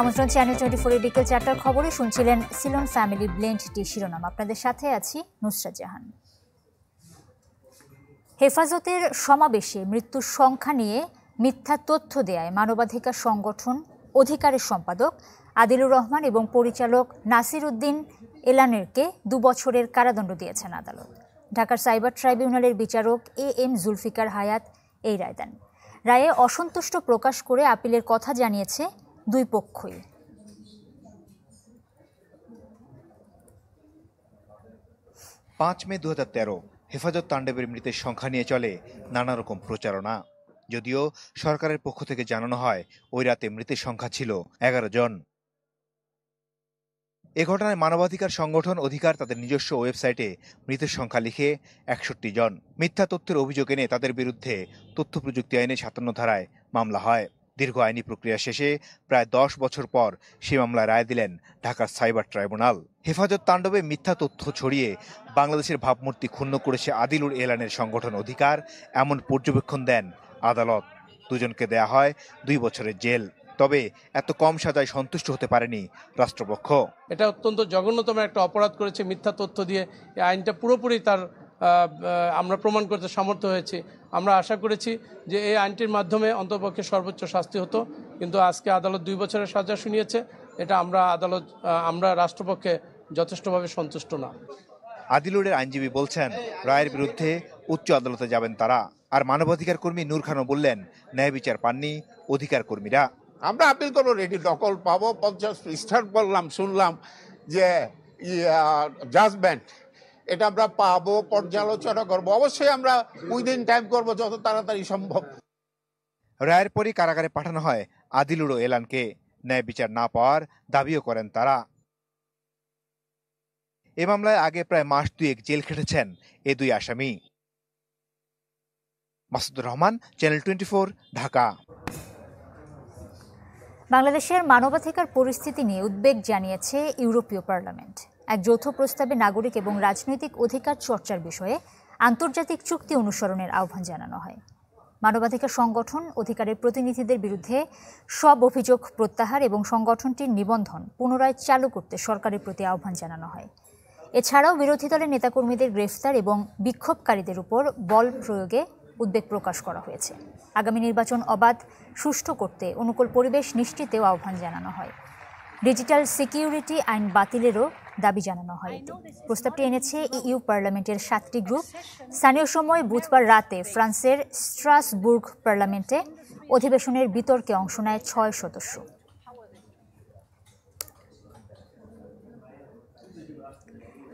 আমন্ত্রণ channel twenty ফোরের বিকেল চারটার খবরে শুনছিলেন সিলন ফ্যামিলি ব্লেন্ড টি শিরোনাম। আপনাদের সাথে আছি নুসরাত জাহান। হেফাজতের সমাবেশে মৃত্যুর সংখ্যা নিয়ে মিথ্যা তথ্য দেয় মানবাধিকার সংগঠন অধিকারের সম্পাদক আদিলুর রহমান এবং পরিচালক নাসির উদ্দিন এলানেরকে দু বছরের কারাদণ্ড দিয়েছেন আদালত। ঢাকার সাইবার ট্রাইব্যুনালের বিচারক এ এম জুলফিকার হায়াত এই রায় দেন। রায়ে অসন্তুষ্ট প্রকাশ করে আপিলের কথা জানিয়েছে দুই পক্ষই। পাঁচ মে দু হাজার তেরো, হেফাজত তাণ্ডবের মৃতের সংখ্যা নিয়ে চলে নানা রকম প্রচারণা। যদিও সরকারের পক্ষ থেকে জানানো হয়, ওই রাতে মৃতের সংখ্যা ছিল এগারো জন। এ ঘটনায় মানবাধিকার সংগঠন অধিকার তাদের নিজস্ব ওয়েবসাইটে মৃতের সংখ্যা লিখে একষট্টি জন। মিথ্যা তথ্যের অভিযোগ এনে তাদের বিরুদ্ধে তথ্য প্রযুক্তি আইনে সাতান্ন ধারায় মামলা হয়। দীর্ঘ আইনি প্রক্রিয়া শেষে প্রায় দশ বছর পর সে মামলায় রায় দিলেন ঢাকার সাইবার ট্রাইব্যুনাল। হেফাজত তাণ্ডবে মিথ্যা তথ্য ছড়িয়ে বাংলাদেশের ভাবমূর্তি ক্ষুণ্ণ করেছে আদিলুর এলানের সংগঠন অধিকার, এমন পর্যবেক্ষণ দেন আদালত। দুজনকে দেয়া হয় দুই বছরের জেল। তবে এত কম সাজায় সন্তুষ্ট হতে পারেনি রাষ্ট্রপক্ষ। এটা অত্যন্ত জঘন্যতম একটা অপরাধ করেছে মিথ্যা তথ্য দিয়ে। আইনটা পুরোপুরি তার আমরা প্রমাণ করতে সমর্থ হয়েছি। আমরা আশা করেছি যে এই আইনটির মাধ্যমে অন্তপক্ষে সর্বোচ্চ শাস্তি হতো কিন্তু আজকে আদালত দুই বছরের সাজা শুনিয়েছে। এটা আমরা আদালত আমরা রাষ্ট্রপক্ষে যথেষ্টভাবে সন্তুষ্ট না। আদিলুরের আইনজীবী বলছেন রায়ের বিরুদ্ধে উচ্চ আদালতে যাবেন তারা। আর মানবাধিকার কর্মী নূর খানও বললেন ন্যায় বিচার পাননি অধিকার কর্মীরা। আমরা আপিল করব রেডি নকল পাবো পঞ্চাশ পৃষ্ঠার বললাম শুনলাম যে জাজমেন্ট এটা আমরা পাবো পর্যালোচনা করব। অবশ্যই আমরা উইদিন টাইম করব যত তাড়াতাড়ি সম্ভব। রায়ের পরই কারাগারে পাঠানো হয় আদিলুর এলানকে। ন্যায় বিচার না পাওয়ার দাবিও করেন তারা। এ মামলায় আগে প্রায় মাস দুয়েক জেল খেটেছেন এ দুই আসামি। Masudur Rahman channel twenty Dhaka. বাংলাদেশের মানবাধিকার পরিস্থিতি নিয়ে উদ্বেগ জানিয়েছে ইউরোপীয় পার্লামেন্ট। এক যৌথ প্রস্তাবে নাগরিক এবং রাজনৈতিক অধিকার চর্চার বিষয়ে আন্তর্জাতিক চুক্তি অনুসরণের আহ্বান জানানো হয়। মানবাধিকার সংগঠন অধিকারের প্রতিনিধিদের বিরুদ্ধে সব অভিযোগ প্রত্যাহার এবং সংগঠনটির নিবন্ধন পুনরায় চালু করতে সরকারের প্রতি আহ্বান জানানো হয়। এছাড়াও বিরোধী দলের নেতাকর্মীদের গ্রেফতার এবং বিক্ষোভকারীদের উপর বল প্রয়োগে উদ্বেগ প্রকাশ করা হয়েছে। আগামী নির্বাচন অবাধ, সুষ্ঠু করতে অনুকূল পরিবেশ নিশ্চিতেও আহ্বান জানানো হয়। ডিজিটাল সিকিউরিটি আইন বাতিলেরও দাবি জানানো হয় প্রস্তাবটি এনেছে ইইউ পার্লামেন্টের সাতটি গ্রুপ। স্থানীয় সময় বুধবার রাতে ফ্রান্সের স্ট্রাসবুর্গ পার্লামেন্টে অধিবেশনের বিতর্কে অংশ নেয় ছয় সদস্য।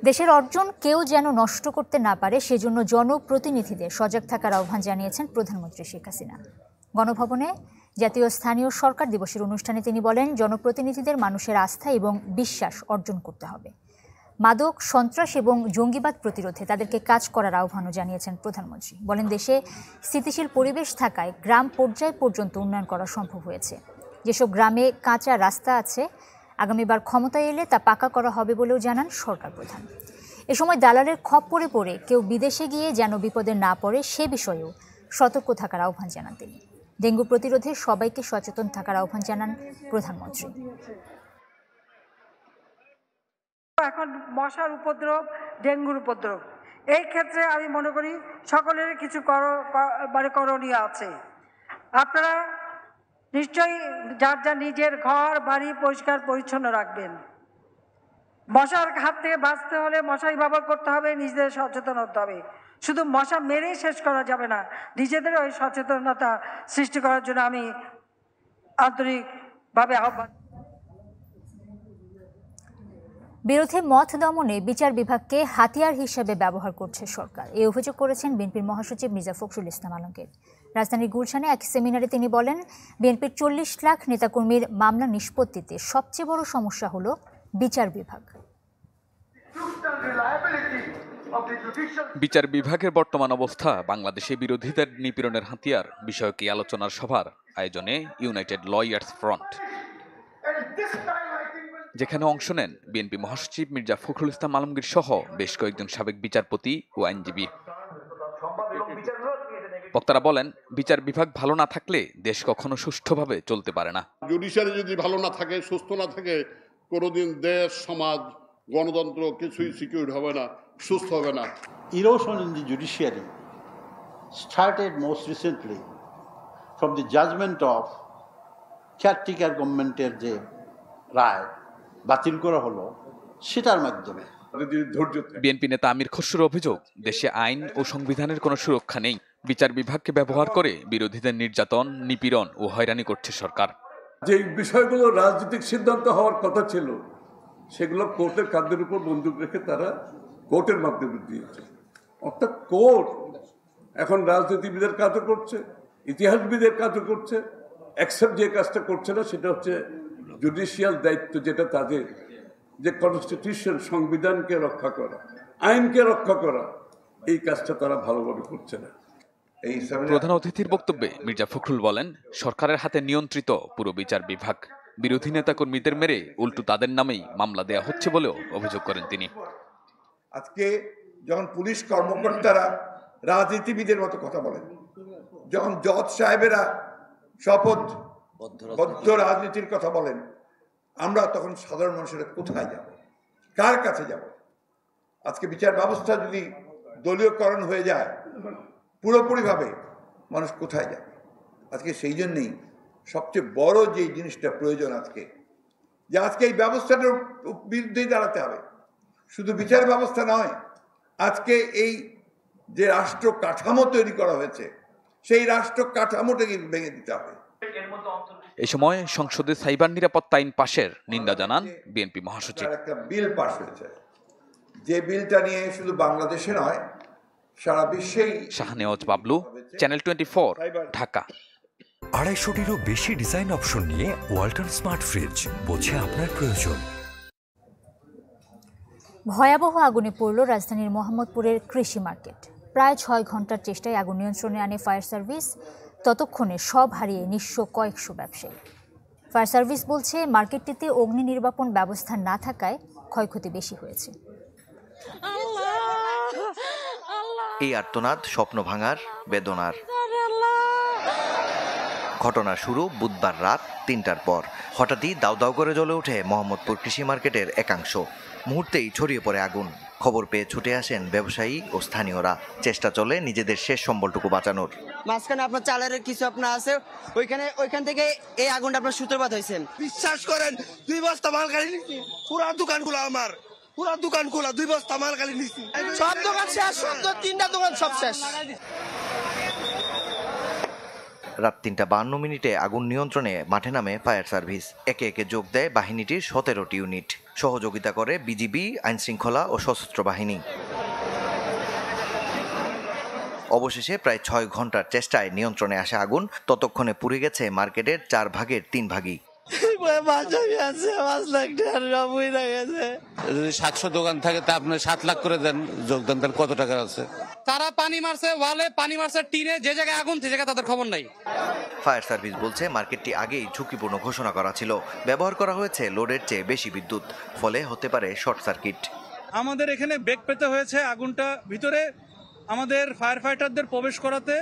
দেশের অর্জন কেউ যেন নষ্ট করতে না পারে সেজন্য জনপ্রতিনিধিদের সজাগ থাকার আহ্বান জানিয়েছেন প্রধানমন্ত্রী শেখ হাসিনা। গণভবনে জাতীয় স্থানীয় সরকার দিবসের অনুষ্ঠানে তিনি বলেন, জনপ্রতিনিধিদের মানুষের আস্থা এবং বিশ্বাস অর্জন করতে হবে। মাদক, সন্ত্রাস এবং জঙ্গিবাদ প্রতিরোধে তাদেরকে কাজ করার আহ্বানও জানিয়েছেন প্রধানমন্ত্রী। বলেন, দেশে স্থিতিশীল পরিবেশ থাকায় গ্রাম পর্যায় পর্যন্ত উন্নয়ন করা সম্ভব হয়েছে। যেসব গ্রামে কাঁচা রাস্তা আছে, আগামীবার ক্ষমতায় এলে তা পাকা করা হবে বলেও জানান সরকার প্রধান। এ সময় দালালের খপ খপ্পরে পড়ে কেউ বিদেশে গিয়ে যেন বিপদে না পড়ে সে বিষয়েও সতর্ক থাকার আহ্বান জানান তিনি। ডেঙ্গু প্রতিরোধে সবাইকে সচেতন থাকার আহ্বান জানান প্রধানমন্ত্রী। এখন মশার উপদ্রব, ডেঙ্গুর উপদ্রব। এই ক্ষেত্রে আমি মনে করি সকলের কিছু মানে করণীয় আছে। আপনারা নিশ্চয়ই যার যা নিজের ঘর, বাড়ি পরিষ্কার, পরিচ্ছন্ন রাখবেন। মশার হাত থেকে বাঁচতে হলে মশাই ব্যবহার করতে হবে, নিজেদের সচেতন হতে হবে। শুধু মশা মেরেই শেষ করা যাবে না, নিজেদের ওই সচেতনতা সৃষ্টি করার জন্য আমি আন্তরিকভাবে আহ্বান। বিরোধী মত দমনে বিচার বিভাগকে হাতিয়ার হিসেবে ব্যবহার করছে সরকার। এই অভিযোগ করেছেন বিএনপির মহাসচিব মির্জা ফখরুল ইসলাম আলমগীর। রাজধানীর গুলশানে এক সেমিনারে তিনি বলেন, বিএনপির চল্লিশ লাখ নেতাকর্মীর মামলা নিষ্পত্তিতে সবচেয়ে বড় সমস্যা হল বিচার বিভাগ। বিচার বিভাগের বর্তমান অবস্থা বাংলাদেশে বিরোধীদের নিপীড়নের হাতিয়ার বিষয়ক আলোচনার সভার আয়োজনে ইউনাইটেড লয়ার্স ফ্রন্ট যেখানে অংশ নেন বিএনপি মহাসচিব মির্জা ফখরুল ইসলাম আলমগীর সহ বেশ কয়েকজন সাবেক বিচারপতি ও আইনজীবী। বক্তারা বলেন বিচার বিভাগ ভালো না থাকলে দেশ কখনো সুষ্ঠুভাবে চলতে পারে না। জুডিশিয়ারি যদি ভালো না থাকে সুস্থ না থাকে কোনোদিন দেশ সমাজ গণতন্ত্র কিছুই সিকিউর হবে না সুস্থ হবে না। Erosion in the judiciary started most recently from the judgment of caretaker গভর্নমেন্টের যে রায় বাতিল করা হলো সেটার মাধ্যমে। বিএনপি নেতা আমির খসরুর অভিযোগ দেশে আইন ও সংবিধানের কোনো সুরক্ষা নেই। বিচার বিভাগকে ব্যবহার করে বিরোধীদের নির্যাতন নিপীড়ন ও হয়রানি করছে সরকার। যে বিষয়গুলো রাজনৈতিক সিদ্ধান্ত হওয়ার কথা ছিল, সেগুলো কোর্টের কাঁধের উপর বন্দুক রেখে তারা কোর্টের মাধ্যমে দিয়েছে। অর্থাৎ কোর্ট এখন রাজনীতিবিদের কাজও করছে, ইতিহাসবিদের কাজও করছে অ্যাকসেপ্ট যে কাজটা করছে না, সেটা হচ্ছে জুডিশিয়াল দায়িত্ব যেটা তাদের, যে কনস্টিটিউশন সংবিধানকে রক্ষা করা, আইনকে রক্ষা করা, এই কাজটা তারা ভালোভাবে করছে না। প্রধান অতিথির বক্তব্যে মির্জা ফখরুল বলেন সরকারের হাতে নিয়ন্ত্রিত পুরো বিচার বিভাগ। বিরোধী নেতাকর্মীদের মেরে উল্টো তাদের নামেই মামলা দেয়া হচ্ছে বলেও অভিযোগ করেন তিনি। আজকে যখন পুলিশ কর্মকর্তারা রাজনীতিবিদের মতো কথা বলেন যখন জজ সাহেবেরা শপথ বদ্ধ রাজনীতির কথা বলেন আমরা তখন সাধারণ মানুষেরা কোথায় যাব? কার কাছে যাব? আজকে বিচার ব্যবস্থা যদি দলীয়করণ হয়ে যায় পুরোপুরিভাবে মানুষ কোথায় যাবে? আজকে সেই জন্যেই সবচেয়ে বড় যে জিনিসটা প্রয়োজন আজকে যে আজকে এই ব্যবস্থাটার বিরুদ্ধেই দাঁড়াতে হবে। শুধু বিচার ব্যবস্থা নয় আজকে এই যে রাষ্ট্র কাঠামো তৈরি করা হয়েছে সেই রাষ্ট্র কাঠামোটাকে ভেঙে দিতে হবে। এ সময় সংসদে সাইবার নিরাপত্তা আইন পাশের নিন্দা জানান বিএনপি মহাসচিব। একটা বিল পাশ হয়েছে। যে বিলটা নিয়ে শুধু বাংলাদেশে নয় সারা বিশ্বেই শাহনেওয়াজ বাবলু চ্যানেল টোয়েন্টি ঢাকা। আড়াইশোটিরও বেশি ডিজাইন অপশন নিয়ে ওয়াল্টন স্মার্ট ফ্রিজ বোঝে আপনার প্রয়োজন। ভয়াবহ আগুনে পড়ল রাজধানীর মোহাম্মদপুরের কৃষি মার্কেট। প্রায় ছয় ঘণ্টার চেষ্টায় আগুন নিয়ন্ত্রণে আনে ফায়ার সার্ভিস ততক্ষণে সব হারিয়ে নিঃস্ব কয়েকশো ব্যবসায়ী। ফায়ার সার্ভিস বলছে মার্কেটটিতে অগ্নি নির্বাপন ব্যবস্থা না থাকায় ক্ষয়ক্ষতি বেশি হয়েছে। এই আর্তনাদ স্বপ্ন ভাঙার বেদনার। ঘটনা শুরু বুধবার রাত তিনটার পর। হঠাৎই দাউ দাউ করে জ্বলে ওঠে মোহাম্মদপুর কৃষি মার্কেটের একাংশ। মুহূর্তেই ছড়িয়ে পড়ে আগুন। খবর পেয়ে ছুটে আসেন ব্যবসায়ী ও স্থানীয়রা। চেষ্টা চলে নিজেদের শেষ সম্বলটুকু বাঁচানোর। মাঝখানে আপনার চালের কিছু আপনার আছে। ওইখানে ওইখান থেকে এই আগুনটা আপনার সূত্রপাত হয়েছে। বিশ্বাস করেন দুই বস্তা মাল গাড়ি পুরা দোকান খোলা আমার। পুরা দোকান খোলা দুই বস্তা মাল গাড়ি নিচ্ছি সব দোকান শেষ সব তিনটা দোকান সব শেষ। রাত তিনটা বান্ন মিনিটে আগুন নিয়ন্ত্রণে মাঠে নামে ফায়ার সার্ভিস। একে একে যোগ দেয় বাহিনীটির সতেরোটি ইউনিট। সহযোগিতা করে বিজিবি আইনশৃঙ্খলা ও সশস্ত্র বাহিনী। অবশেষে প্রায় ছয় ঘণ্টার চেষ্টায় নিয়ন্ত্রণে আসে আগুন ততক্ষণে পুড়ে গেছে মার্কেটের চার ভাগের তিন ভাগই। যদি সাতশো দোকান থাকে তা আপনি সাত লাখ করে দেন যোগদান তার কত টাকা আছে? তারা পানি মারছে ওয়ালে পানি মারছে টিনে যে জায়গায় আগুন সে জায়গায় তাদের খবর নাই। ফায়ার সার্ভিস বলছে মার্কেটটি আগেই ঝুঁকিপূর্ণ ঘোষণা করা ছিল। ব্যবহার করা হয়েছে লোডের চেয়ে বেশি বিদ্যুৎ ফলে হতে পারে শর্ট সার্কিট। আমাদের এখানে বেগ পেতে হয়েছে আগুনটা ভিতরে। আমাদের ফায়ার ফাইটারদের প্রবেশ করাতে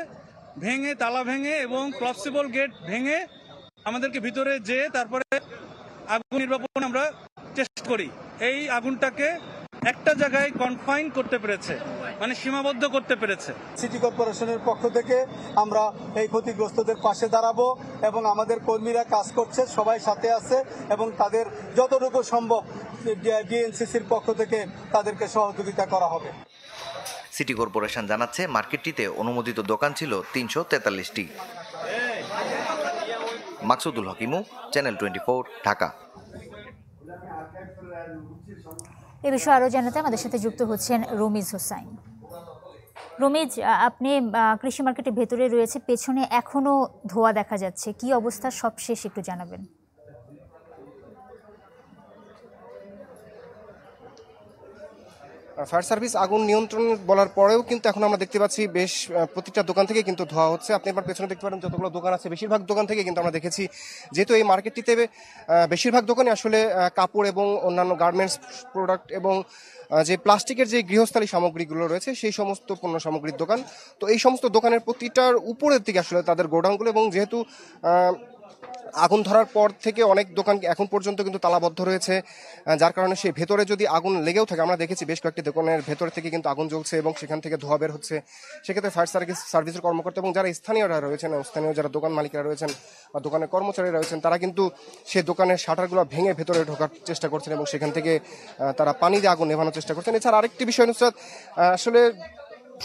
ভেঙে তালা ভেঙে এবং ক্লপসিবল গেট ভেঙে আমাদেরকে ভিতরে যেয়ে তারপরে আগুন নির্বাপন আমরা চেষ্টা করি। এই আগুনটাকে একটা জায়গায় কনফাইন করতে পেরেছে মানে সীমাবদ্ধ করতে পেরেছে। সিটি কর্পোরেশনের পক্ষ থেকে আমরা এই ক্ষতিগ্রস্তদের পাশে দাঁড়াবো এবং আমাদের কর্মীরা কাজ করছে সবাই সাথে আছে এবং তাদের যতটুকু সম্ভব ডিএনসিসির পক্ষ থেকে তাদেরকে সহযোগিতা করা হবে। সিটি কর্পোরেশন জানাচ্ছে মার্কেটটিতে অনুমোদিত দোকান ছিল তিনশো তেতাল্লিশটি। Maksudul Hakimu channel twenty Dhaka. এ বিষয়ে আরও জানাতে আমাদের সাথে যুক্ত হচ্ছেন রমিজ হোসাইন। রমিজ আপনি কৃষি মার্কেটের ভেতরে রয়েছে, পেছনে এখনও ধোয়া দেখা যাচ্ছে। কি অবস্থা সবশেষ একটু জানাবেন? ফায়ার সার্ভিস আগুন নিয়ন্ত্রণ বলার পরেও কিন্তু এখন আমরা দেখতে পাচ্ছি বেশ প্রতিটা দোকান থেকে কিন্তু ধোয়া হচ্ছে। আপনি এবার পেছনে দেখতে পারেন যতগুলো দোকান আছে, বেশিরভাগ দোকান থেকে কিন্তু আমরা দেখেছি। যেহেতু এই মার্কেটটিতে বেশিরভাগ দোকানে আসলে কাপড় এবং অন্যান্য গার্মেন্টস প্রোডাক্ট এবং যে প্লাস্টিকের যে গৃহস্থালী সামগ্রীগুলো রয়েছে, সেই সমস্ত পণ্য সামগ্রীর দোকান। তো এই সমস্ত দোকানের প্রতিটার উপরের দিকে আসলে তাদের গোডাউনগুলো এবং যেহেতু আগুন ধরার পর থেকে অনেক দোকান এখন পর্যন্ত কিন্তু তালাবদ্ধ রয়েছে যার কারণে সেই ভেতরে যদি আগুন লেগেও থাকে, আমরা দেখেছি বেশ কয়েকটি দোকানের ভেতর থেকে কিন্তু আগুন জ্বলছে এবং সেখান থেকে ধোয়া বের হচ্ছে। সেক্ষেত্রে ফায়ার সার্ভিস সার্ভিসের কর্মকর্তা এবং যারা স্থানীয়রা রয়েছেন স্থানীয় যারা দোকান মালিকরা রয়েছেন বা দোকানের কর্মচারীরা রয়েছেন, তারা কিন্তু সেই দোকানের শাটারগুলো ভেঙে ভেতরে ঢোকার চেষ্টা করছেন এবং সেখান থেকে তারা পানি দিয়ে আগুন নেভানোর চেষ্টা করছেন। এছাড়া আরেকটি বিষয় নুসরাত আসলে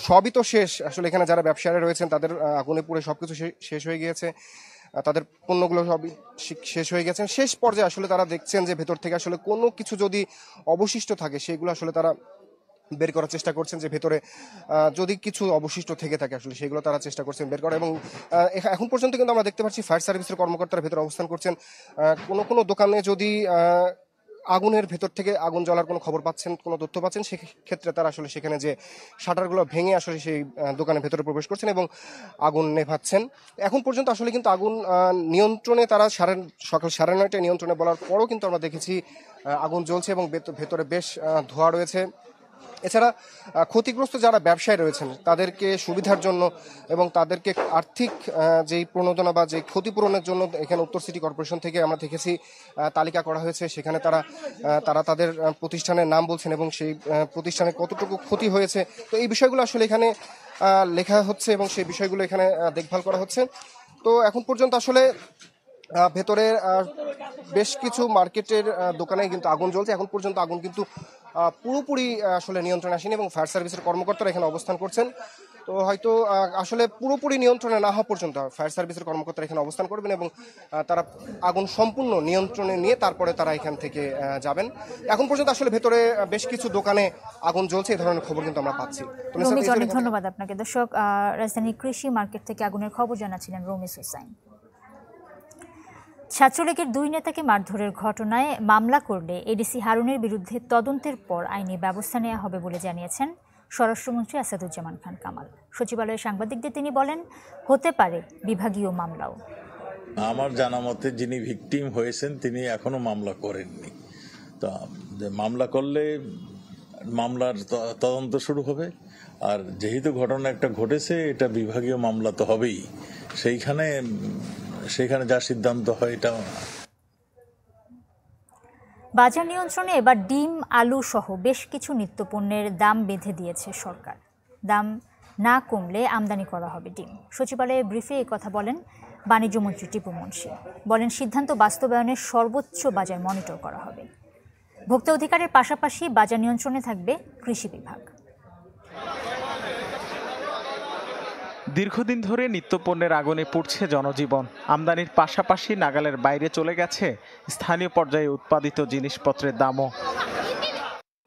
সবই তো শেষ। আসলে এখানে যারা ব্যবসায়ীরা রয়েছেন, তাদের আগুনে পুড়ে সবকিছু শেষ হয়ে গিয়েছে। তাদের পণ্যগুলো সবই শেষ হয়ে গেছেন শেষ পর্যায়ে আসলে তারা দেখছেন যে ভেতর থেকে আসলে কোনো কিছু যদি অবশিষ্ট থাকে, সেগুলো আসলে তারা বের করার চেষ্টা করছেন যে ভেতরে যদি কিছু অবশিষ্ট থেকে থাকে আসলে, সেগুলো তারা চেষ্টা করছেন বের করা এবং এখন পর্যন্ত কিন্তু আমরা দেখতে পাচ্ছি ফায়ার সার্ভিসের কর্মকর্তারা ভেতরে অবস্থান করছেন। কোনো কোনো দোকানে যদি আগুনের ভেতর থেকে আগুন জ্বলার কোনো খবর পাচ্ছেন, কোনো তথ্য পাচ্ছেন? সেক্ষেত্রে তারা আসলে সেখানে যে শাটারগুলো ভেঙে আসলে সেই দোকানের ভেতরে প্রবেশ করছেন এবং আগুন নেভাচ্ছেন। এখন পর্যন্ত আসলে কিন্তু আগুন নিয়ন্ত্রণে তারা সাড়ে, সকাল সাড়ে নয়টায় নিয়ন্ত্রণে বলার পরও কিন্তু আমরা দেখেছি আগুন জ্বলছে এবং ভেত- ভেতরে বেশ ধোঁয়া রয়েছে। এছাড়া ক্ষতিগ্রস্ত যারা ব্যবসায়ী রয়েছেন তাদেরকে সুবিধার জন্য এবং তাদেরকে আর্থিক যেই প্রণোদনা বা যে ক্ষতিপূরণের জন্য এখানে উত্তর সিটি কর্পোরেশন থেকে আমরা দেখেছি তালিকা করা হয়েছে। সেখানে তারা তারা তাদের প্রতিষ্ঠানের নাম বলছেন এবং সেই আহ, প্রতিষ্ঠানে কতটুকু ক্ষতি হয়েছে। তো এই বিষয়গুলো আসলে এখানে লেখা হচ্ছে এবং সেই বিষয়গুলো এখানে দেখভাল করা হচ্ছে। তো এখন পর্যন্ত আসলে ভেতরে বেশ কিছু মার্কেটের দোকানে কিন্তু আগুন জ্বলছে। এখন পর্যন্ত আগুন কিন্তু পুরোপুরি আসলে নিয়ন্ত্রণে আসেনি এবং ফায়ার সার্ভিসের কর্মকর্তারা এখানে অবস্থান করছেন। তো হয়তো আসলে পুরোপুরি নিয়ন্ত্রণে না হওয়া পর্যন্ত ফায়ার সার্ভিসের কর্মকর্তারা এখানে অবস্থান করবেন এবং তারা আগুন সম্পূর্ণ নিয়ন্ত্রণে নিয়ে তারপরে তারা এখান থেকে যাবেন। এখন পর্যন্ত আসলে ভেতরে বেশ কিছু দোকানে আগুন জ্বলছে। এই ধরনের খবর কিন্তু আমরা পাচ্ছি। ধন্যবাদ আপনাকে। দর্শক রাজধানী কৃষি মার্কেট থেকে আগুনের খবর জানাচ্ছিলেন রমিজ হোসাইন। ছাত্রলীগের দুই নেতাকে মারধরের ঘটনায় মামলা করলে এডিসি হারুনের বিরুদ্ধে তদন্তের পর আইনি ব্যবস্থা নেওয়া হবে বলে জানিয়েছেন স্বরাষ্ট্রমন্ত্রী আসাদুজ্জামান খান কামাল। সচিবালয়ে সাংবাদিকদের তিনি বলেন, হতে পারে বিভাগীয় মামলাও। আমার জানা মতে যিনি ভিকটিম হয়েছেন, তিনি এখনও মামলা করেননি। তো মামলা করলে মামলার তদন্ত শুরু হবে। আর যেহেতু ঘটনা একটা ঘটেছে, এটা বিভাগীয় মামলা তো হবেই। সেইখানে উম, সেইখানে যা সিদ্ধান্ত হয় এটা বাজার নিয়ন্ত্রণে এবার ডিম আলু সহ বেশ কিছু নিত্যপণ্যের দাম বেঁধে দিয়েছে সরকার। দাম না কমলে আমদানি করা হবে ডিম। সচিবালয়ে ব্রিফে কথা বলেন বাণিজ্যমন্ত্রী টিপু মুন্সি। বলেন সিদ্ধান্ত বাস্তবায়নের সর্বোচ্চ বাজার মনিটর করা হবে। ভোক্তা অধিকারের পাশাপাশি বাজার নিয়ন্ত্রণে থাকবে কৃষি বিভাগ। দীর্ঘদিন ধরে নিত্যপণ্যের আগুনে পুড়ছে জনজীবন। আমদানির পাশাপাশি নাগালের বাইরে চলে গেছে স্থানীয় পর্যায়ে উৎপাদিত জিনিসপত্রের দামও।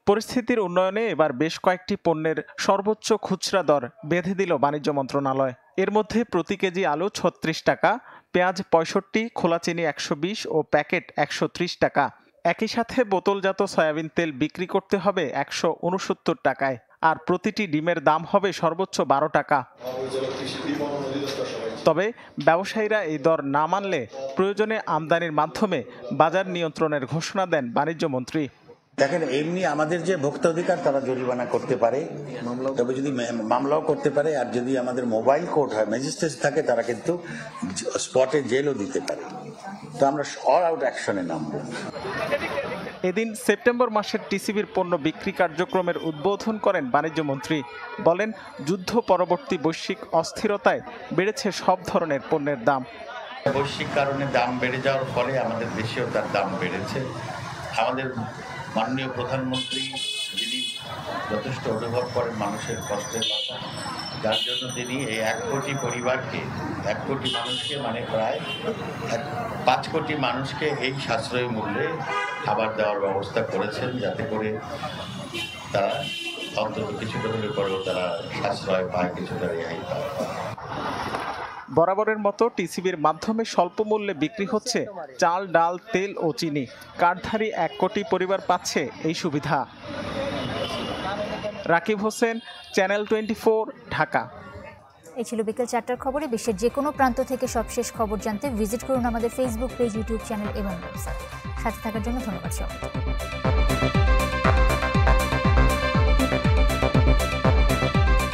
পরিস্থিতির উন্নয়নে এবার বেশ কয়েকটি পণ্যের সর্বোচ্চ খুচরা দর বেঁধে দিল বাণিজ্য মন্ত্রণালয়। এর মধ্যে প্রতি কেজি আলু ছত্রিশ টাকা, পেঁয়াজ পঁয়ষট্টি খোলা চিনি একশো বিশ ও প্যাকেট একশো ত্রিশ টাকা। একই সাথে বোতলজাত সয়াবিন তেল বিক্রি করতে হবে একশো উনসত্তর টাকায়। আর প্রতিটি ডিমের দাম হবে সর্বোচ্চ বারো টাকা। তবে ব্যবসায়ীরা এই দর না মানলে প্রয়োজনে আমদানির মাধ্যমে বাজার নিয়ন্ত্রণের ঘোষণা দেন বাণিজ্য মন্ত্রী। দেখেন এমনি আমাদের যে ভোক্তা অধিকার তারা জরিমানা করতে পারে। তবে যদি মামলাও করতে পারে আর যদি আমাদের মোবাইল কোর্ট হয় ম্যাজিস্ট্রেট থাকে তারা কিন্তু স্পটে জেলও দিতে পারে। তো আমরা অল আউট অ্যাকশনে নামবো। এদিন সেপ্টেম্বর মাসের টিসিবির পণ্য বিক্রি কার্যক্রমের উদ্বোধন করেন বাণিজ্যমন্ত্রী বলেন, যুদ্ধ পরবর্তী বৈশ্বিক অস্থিরতায় বেড়েছে সব ধরনের পণ্যের দাম। বৈশ্বিক কারণে দাম বেড়ে যাওয়ার ফলে আমাদের দেশেও তার দাম বেড়েছে। আমাদের মাননীয় প্রধানমন্ত্রী যিনি যথেষ্ট অনুভব করেন মানুষের কষ্টের কথা যার জন্য তিনি এই এক কোটি পরিবারকে, এক কোটি মানুষকে মানে প্রায় এক পাঁচ কোটি মানুষকে এই সাশ্রয়ী মূল্যে খাবার দেওয়ার ব্যবস্থা করেছেন যাতে করে তারা অন্তত কিছুটা হলে পরেও তারা সাশ্রয় পায়, কিছুটা রেহাই পায়। বরাবরের মতো টিসিবির মাধ্যমে স্বল্প মূল্যে বিক্রি হচ্ছে চাল, ডাল, তেল ও চিনি। কার্ডধারী এক কোটি পরিবার পাচ্ছে এই সুবিধা। Rakib Hossain channel twenty Dhaka. এই ছিল বিকেল চারটার খবরে, বিশ্বের যে কোনো প্রান্ত থেকে সবশেষ খবর জানতে ভিজিট করুন আমাদের ফেসবুক পেজ ইউটিউব চ্যানেল এবং ওয়েবসাইট সাথে থাকার জন্য ধন্যবাদ সবাই